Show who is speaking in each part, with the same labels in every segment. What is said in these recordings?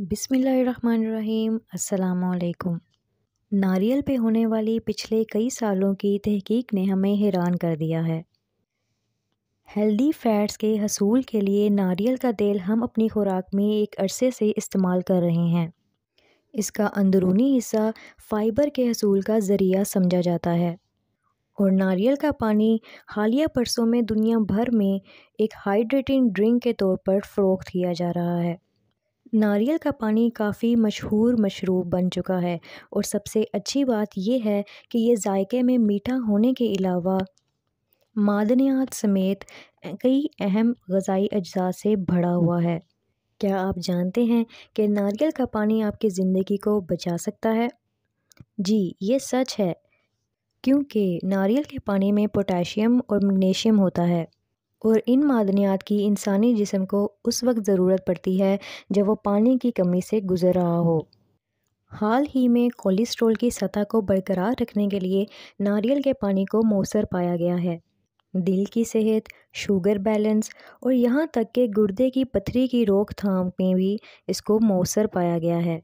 Speaker 1: बिसमीम असलकुम नारियल पे होने वाली पिछले कई सालों की तहकीक ने हमें हैरान कर दिया है। हेल्दी फ़ैट्स के हसूल के लिए नारियल का तेल हम अपनी खुराक में एक अरसे से इस्तेमाल कर रहे हैं। इसका अंदरूनी हिस्सा फ़ाइबर के हसूल का ज़रिया समझा जाता है। और नारियल का पानी हालिया बरसों में दुनिया भर में एक हाइड्रेटिंग ड्रिंक के तौर पर फ़रोख्त किया जा रहा है। नारियल का पानी काफ़ी मशहूर मशरूब बन चुका है और सबसे अच्छी बात यह है कि ये जायके में मीठा होने के अलावा मादनियात समेत कई अहम गज़ाई अज्जा से भरा हुआ है। क्या आप जानते हैं कि नारियल का पानी आपकी ज़िंदगी को बचा सकता है? जी, ये सच है, क्योंकि नारियल के पानी में पोटेशियम और मैग्नीशियम होता है। और इन मादनियात की इंसानी जिसम को उस वक्त ज़रूरत पड़ती है, जब वो पानी की कमी से गुज़र रहा हो। हाल ही में कोलेस्ट्रॉल की सतह को बरकरार रखने के लिए नारियल के पानी को मौसर पाया गया है। दिल की सेहत, शुगर बैलेंस और यहाँ तक कि गुर्दे की पथरी की रोकथाम में भी इसको मौसर पाया गया है।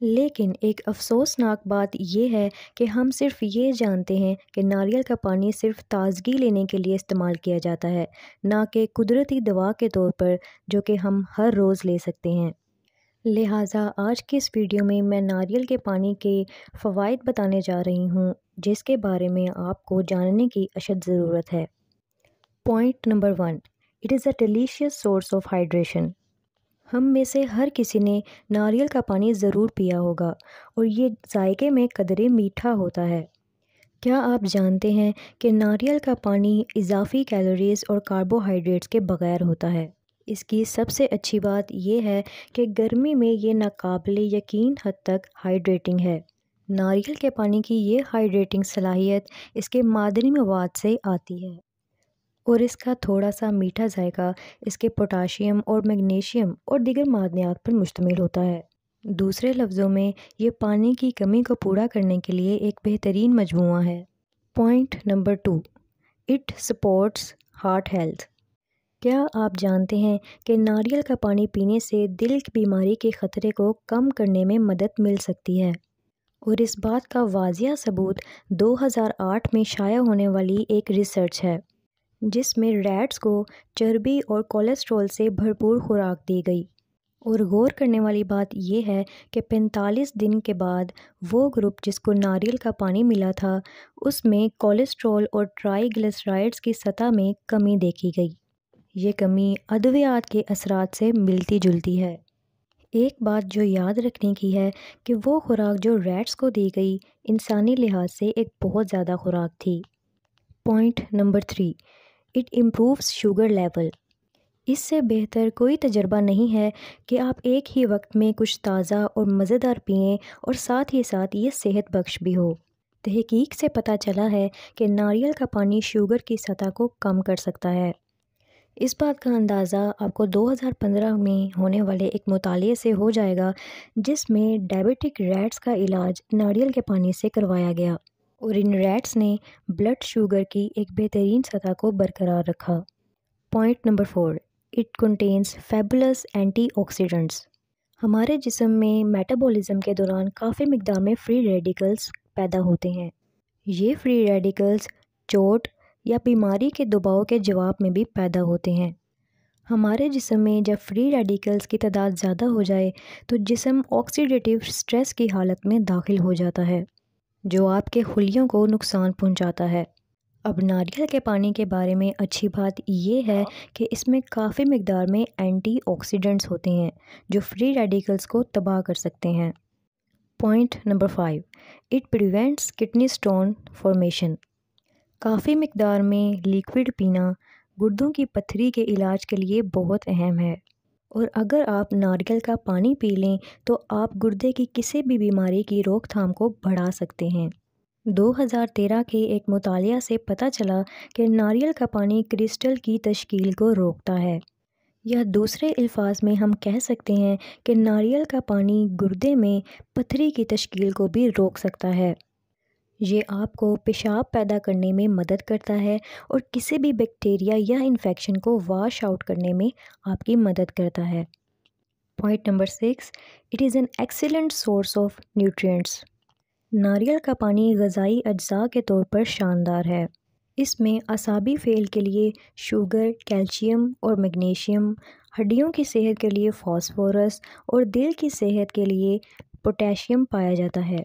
Speaker 1: लेकिन एक अफसोसनाक बात यह है कि हम सिर्फ़ ये जानते हैं कि नारियल का पानी सिर्फ़ ताज़गी लेने के लिए इस्तेमाल किया जाता है, ना कि कुदरती दवा के तौर पर, जो कि हम हर रोज़ ले सकते हैं। लिहाजा आज की इस वीडियो में मैं नारियल के पानी के फ़वाद बताने जा रही हूँ, जिसके बारे में आपको जानने की अशद ज़रूरत है। Point number one, it is a delicious source of hydration. हम में से हर किसी ने नारियल का पानी ज़रूर पिया होगा, और ये जायके में कदरे मीठा होता है। क्या आप जानते हैं कि नारियल का पानी इजाफ़ी कैलोरीज़ और कार्बोहाइड्रेट्स के बग़ैर होता है? इसकी सबसे अच्छी बात यह है कि गर्मी में ये नाकबिल यकीन हद तक हाइड्रेटिंग है। नारियल के पानी की ये हाइड्रेटिंग सलाहियत इसके मादनी मवाद से आती है। और इसका थोड़ा सा मीठा जायका इसके पोटाशियम और मैग्नीशियम और दीगर मादनियात पर मुश्तमिल होता है। दूसरे लफ्ज़ों में, ये पानी की कमी को पूरा करने के लिए एक बेहतरीन मजमू है। Point number two, it supports heart health. क्या आप जानते हैं कि नारियल का पानी पीने से दिल की बीमारी के ख़तरे को कम करने में मदद मिल सकती है? और इस बात का वाजिया सबूत 2008 में शाया होने वाली एक रिसर्च है। जिसमें रैट्स को चर्बी और कोलेस्ट्रॉल से भरपूर खुराक दी गई। और गौर करने वाली बात यह है कि 45 दिन के बाद वो ग्रुप जिसको नारियल का पानी मिला था, उसमें कोलेस्ट्रॉल और ट्राईग्लिसराइड्स की सतह में कमी देखी गई। ये कमी अद्वियात के असरात से मिलती जुलती है। एक बात जो याद रखने की है कि वो खुराक जो रैट्स को दी गई, इंसानी लिहाज से एक बहुत ज़्यादा खुराक थी। Point number three it improves sugar level इससे बेहतर कोई तजर्बा नहीं है कि आप एक ही वक्त में कुछ ताज़ा और मज़ेदार पिएँ और साथ ही साथ ये सेहत बख्श भी हो। तहकीक से पता चला है कि नारियल का पानी शुगर की सतह को कम कर सकता है। इस बात का अंदाज़ा आपको 2015 में होने वाले एक मुताले से हो जाएगा, जिसमें डायबिटिक रैट्स का इलाज नारियल के पानी से करवाया गया। और इन रैट्स ने ब्लड शुगर की एक बेहतरीन सतह को बरकरार रखा। Point number four it contains fabulous antioxidants हमारे जिसम में मेटाबॉलिज्म के दौरान काफ़ी मकदार में फ्री रेडिकल्स पैदा होते हैं। ये फ्री रेडिकल्स चोट या बीमारी के दबाव के जवाब में भी पैदा होते हैं। हमारे जिसम में जब फ्री रेडिकल्स की तादाद ज़्यादा हो जाए तो जिसम ऑक्सीडेटिव स्ट्रेस की हालत में दाखिल हो जाता है। जो आपके खुलियों को नुकसान पहुंचाता है। अब नारियल के पानी के बारे में अच्छी बात यह है कि इसमें काफ़ी मकदार में एंटीऑक्सीडेंट्स होते हैं, जो फ्री रेडिकल्स को तबाह कर सकते हैं। Point number five, it prevents kidney stone formation. काफ़ी मकदार में लिक्विड पीना गुर्दों की पथरी के इलाज के लिए बहुत अहम है। और अगर आप नारियल का पानी पी लें तो आप गुर्दे की किसी भी बीमारी की रोकथाम को बढ़ा सकते हैं। 2013 के एक मुतालिया से पता चला कि नारियल का पानी क्रिस्टल की तश्कील को रोकता है। या दूसरे अल्फाज में हम कह सकते हैं कि नारियल का पानी गुर्दे में पथरी की तश्कील को भी रोक सकता है। ये आपको पेशाब पैदा करने में मदद करता है और किसी भी बैक्टीरिया या इन्फेक्शन को वाश आउट करने में आपकी मदद करता है। Point number six it is an excellent source of nutrients नारियल का पानी गज़ाई अज्जा के तौर पर शानदार है। इसमें असाबी फेल के लिए शुगर, कैल्शियम और मैग्नीशियम, हड्डियों की सेहत के लिए फास्फोरस और दिल की सेहत के लिए पोटेशियम पाया जाता है।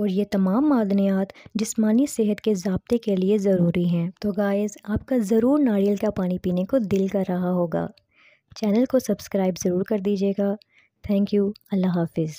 Speaker 1: और ये तमाम मादनियात जिसमानी सेहत के जबते के लिए ज़रूरी हैं। तो गायज़ आपका ज़रूर नारियल का पानी पीने को दिल कर रहा होगा। चैनल को सब्सक्राइब ज़रूर कर दीजिएगा। थैंक यू अल्लाह हाफिज़।